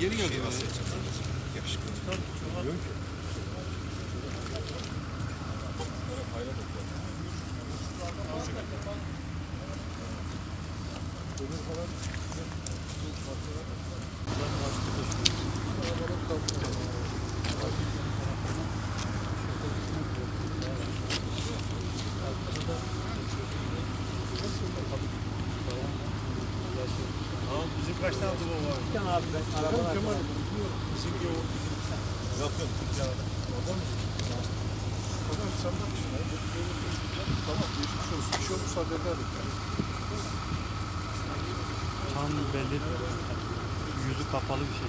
Yeni geldi ben. Yakışıklı. Yok ki. Hayran Ömür falan. Bizim kaç tane duvar var? Bir tane abi ben arabalar. Bizim yok. Yok yok. Adam sen de misin? Tamam geçmiş olsun. Bir şey olursa hallederdik. Tam belli. Yüzü kapalı bir şey.